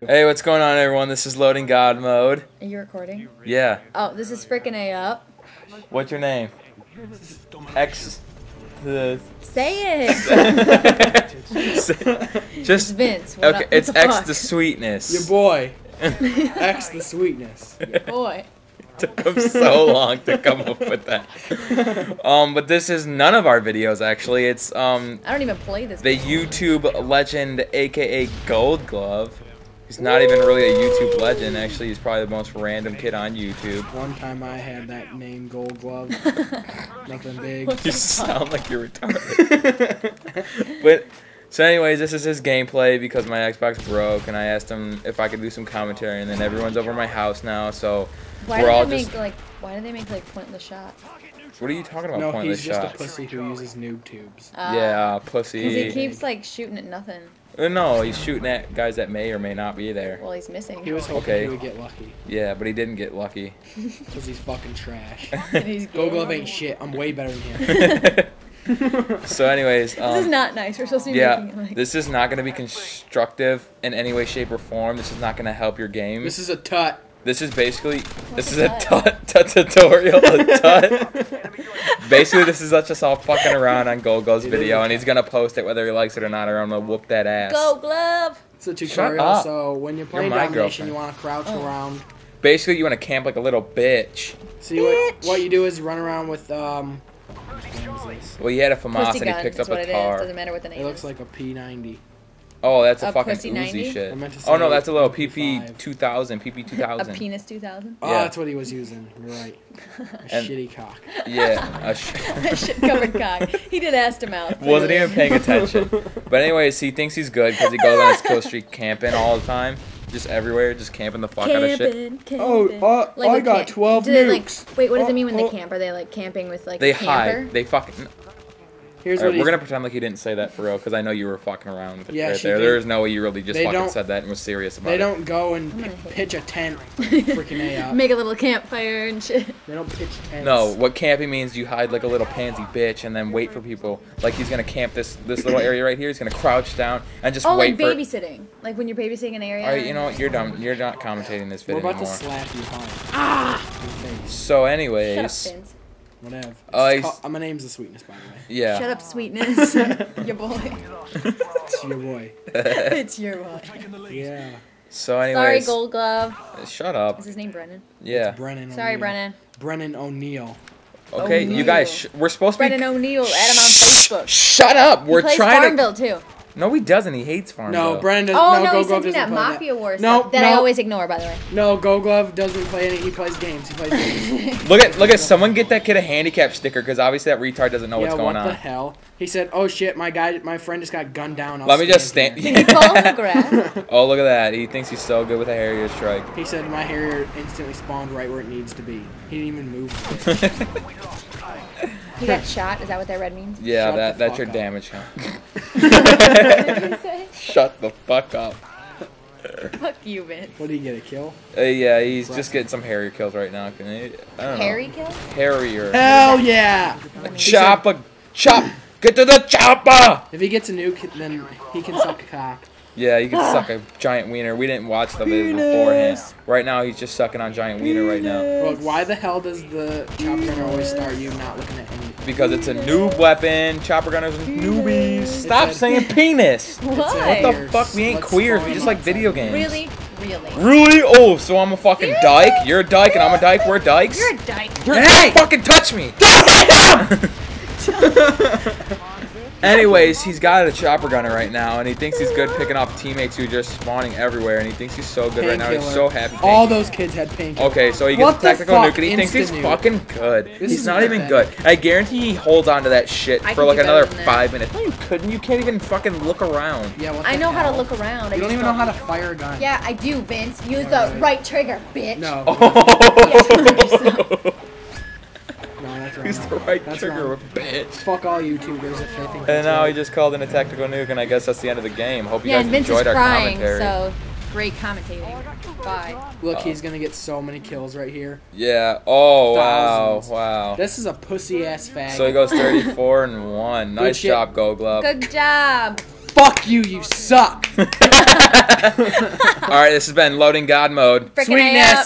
Hey, what's going on, everyone? This is Loading God Mode. Are you recording? Yeah. Oh, this is freaking A up. What's your name? X. The. Say it. it's Just. Vince. What Okay, up? it's the X fuck? the sweetness. Your boy. X the sweetness. Your boy. It took him so long to come up with that. Um, but this is none of our videos actually. It's um I don't even play this. the game. YouTube legend, aka Gold Glove. He's not even really a YouTube legend. Actually, he's probably the most random kid on YouTube. One time I had that name Gold Glove. Nothing big. You sound like you're retarded. but so, anyways, this is his gameplay because my Xbox broke, and I asked him if I could do some commentary, and then everyone's over my house now. So, Why we're do all they just. make like? Why do they make like pointless shots? What are you talking about? no, pointless he's just shots. a pussy who uses noob tubes. Uh, yeah, Because he keeps like shooting at nothing. Uh, no, he's shooting at guys that may or may not be there. Well, he's missing. He was hoping Okay. he would get lucky. Yeah, but he didn't get lucky. Because he's fucking trash. And he's Gold. Glove ain't shit. I'm way better than him. so, anyways, um, This is not nice. We're supposed to be yeah, making it like. this is not going to be constructive in any way, shape, or form. This is not going to help your game. This is a tut. This is basically this What's is a a tut tut tutorial. A tut. basically, this is us just all fucking around on Gold Glove's video, and he's gonna post it whether he likes it or not, or I'm gonna whoop that ass. Go glove. It's a tutorial, up. so when you're playing my domination, girlfriend. you want to crouch Oh. around. Basically, you want to camp like a little bitch. See what Bitch. what you do is you run around with um. What is? Well, he had a FAMAS Pussy and he picked That's up what a it is. tar. Doesn't matter what the name It looks is. like a P90. Oh, that's a, A fucking pussy Uzi 90? shit. I meant to Oh no, that's a little PP two thousand, PP 2000, PP a 2000. penis 2000. Oh, Yeah. that's what he was using. You're right. A And- shitty cock. Yeah, a sh- Shit covered cock. He did ass to mouth. wasn't even paying attention. But anyways, he thinks he's good because he goes on his kill streak camping all the time, just everywhere, just camping the fuck out of shit. Camping, camping. Oh, uh, I got camp- 12 do they, like, wait, what does it mean when Oh, they camp? Are they like camping with like They a camper? hide. They fucking. Here's Alright, what we're gonna pretend like he didn't say that for real, because I know you were fucking around Yeah, right she there. did. There's no way you really just They fucking said that and was serious about They it. They don't go and p- pitch a tent. Freaking A up. Make a little campfire and shit. They don't pitch tents. No, what camping means you hide like a little pansy bitch and then wait for people. Like he's gonna camp this this little area right here. He's gonna crouch down and just Oh, wait like for. babysitting. Like when you're babysitting an area. All right, you know what? You're done. You're not commentating this video We're video about to slap you hard. Ah! in the. So, Shut up, anyways, Vince. Whatever. Uh, It's he's- called- uh, my name's the sweetness, by the way. yeah. Shut up, sweetness. your boy. It's your boy. it's your boy. Yeah. So, anyways. Sorry, Gold Glove. shut up. Is his name Brennan? Yeah. Brennan. Sorry, O'Neill. Brennan. Brennan O'Neill. Okay, you guys, sh- we're supposed to be. Brennan O'Neill. Add him on Facebook. Shut up! We're he plays trying Farmville too. To. No, he doesn't. He hates Farmville. No, Brennan doesn't. Oh no, no, Go he Glove doesn't that play Mafia Wars No, stuff that I always ignore, by the way. No, Go Glove doesn't play any. He plays games. He plays games. Look at look at someone get that kid a handicap sticker because obviously that retard doesn't know yeah, what's going on. what the hell? He said, "Oh shit, my guy, my friend just got gunned down." I'll Let me just stand. here." Did he fall in the grass? oh look at that! He thinks he's so good with a Harrier strike. He said my Harrier instantly spawned right where it needs to be. He didn't even move. He got shot. Is that what that red means? yeah, Shut that that's your up. damage count. what did you say? Shut the fuck up. Fuck you, Vince. what did you get? A kill? Uh, yeah, he's just getting some Harrier kills right now. Can he, I don't Harry kill? know. Harrier. Hell yeah! Chopper. Chop. Get to the chopper. If he gets a nuke, then he can suck a cock. Yeah, you can suck a giant wiener. We didn't watch the video beforehand. Right now, he's just sucking on giant wiener right now Look, why the hell does the chopper gunner always start you not looking at anything? because it's a noob weapon. Chopper gunners are newbies. Stop said- saying penis. Why? What the fuck? We ain't Let's queers. We just like video games. Really? Really? Really? Oh, so I'm a fucking dyke? You're a dyke and I'm a dyke? We're dykes? You're a dyke. Hey! Fucking touch me! Anyways, he's got a chopper gunner right now, and he thinks he's good picking off teammates who are just spawning everywhere, and he thinks he's so good right now. He's so happy. All those kids had painkiller. Okay, so he gets What a the tactical fuck? nuke, and he thinks he's Insta-nuke. fucking good. This he's not even pathetic. good. I guarantee he holds on to that shit I for like another five minutes. No, you couldn't. You can't even fucking look around. Yeah, what I the know how to look around. I You don't even know how to fire a gun. Yeah, I do, Vince. Use Alright. the right trigger, bitch. No. Oh. No, that's wrong. He's the right That's trigger, wrong. bitch. Fuck all YouTubers if they think And now right. he just called in a tactical nuke, and I guess that's the end of the game. Hope you Yeah, guys and Vince is enjoyed our crying, commentary. so great commentating. Bye. Look, he's gonna get so many kills right here. Yeah. Oh wow, Thousands. wow. This is a pussy ass fag. So he goes 34 and one. Nice shit. job, Go Glove. Good job. Fuck you, you suck. All right, this has been loading God mode. Frickin' A Sweetness. up.